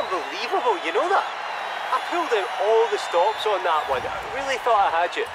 unbelievable, you know that? I pulled out all the stops on that one. I really thought I had you.